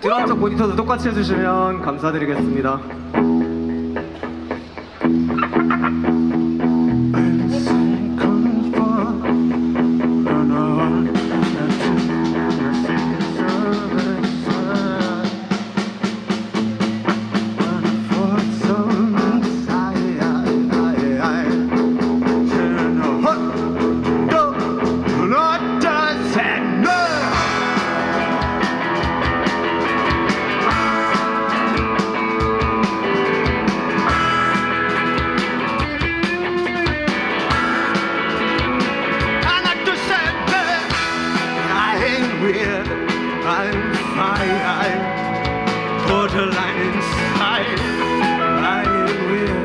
드럼 쪽 모니터도 똑같이 해주시면 감사드리겠습니다. I'm fine. Put a line inside. I ain't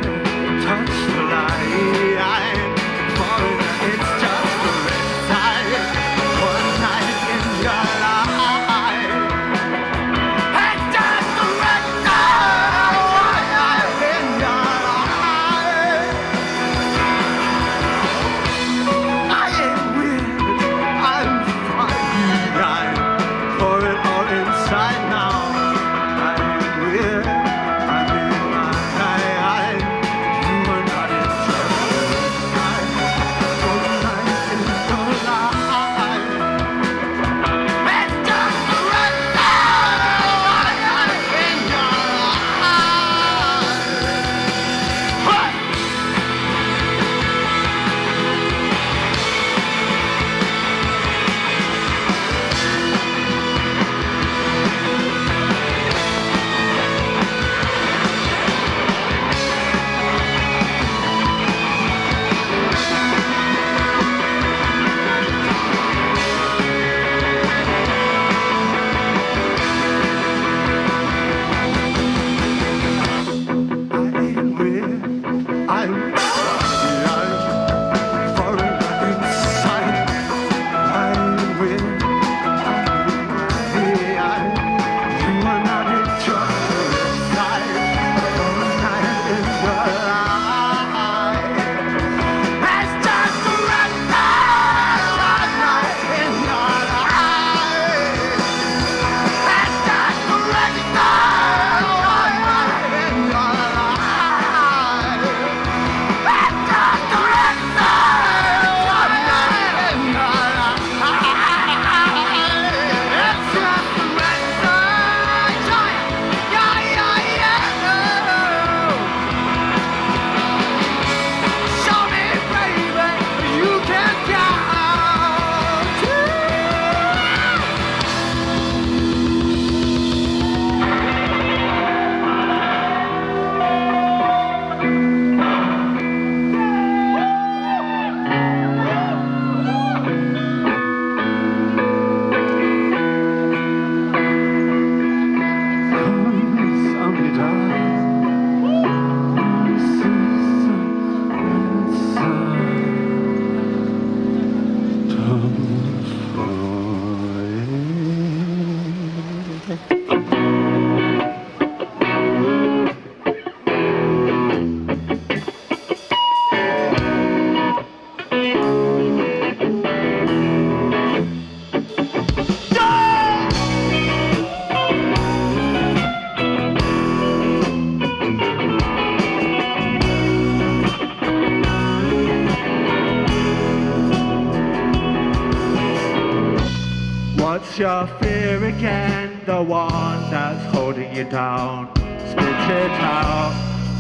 fear again? The one that's holding you down. Spit it out.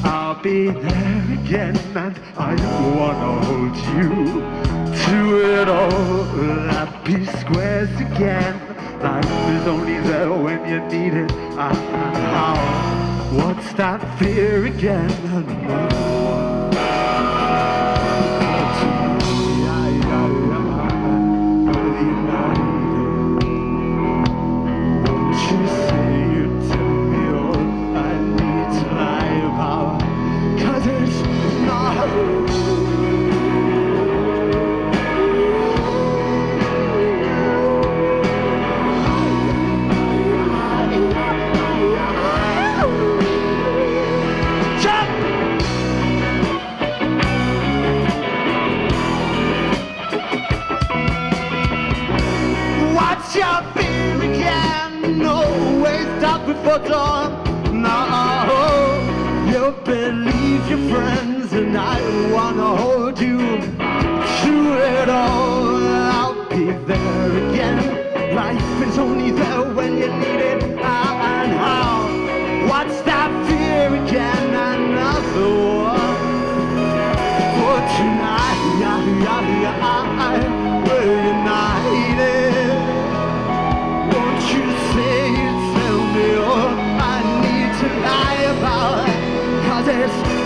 I'll be there again, and I wanna hold you to it all. Happy squares again. Life is only there when you need it. Ah, how? What's that fear again? Bottom now. You believe your friends, and I wanna hold you through it all. I'll be there again. Life is only there when you need it. How and how? What's that fear again? Another one for tonight. We're Cause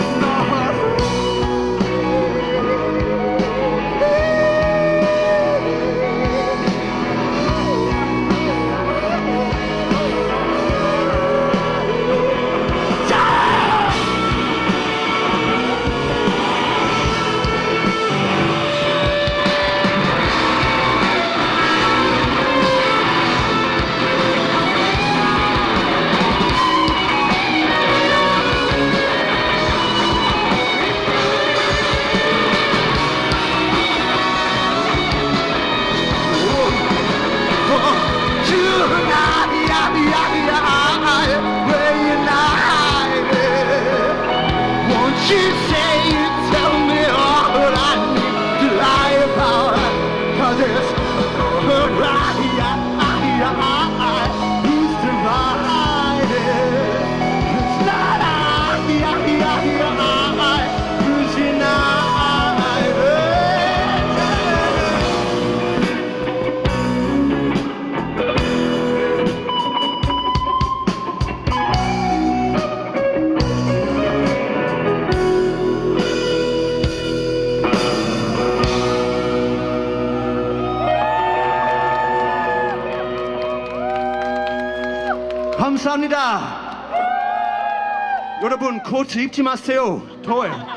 감사합니다. 여러분 코트 입지 마세요. 더워요.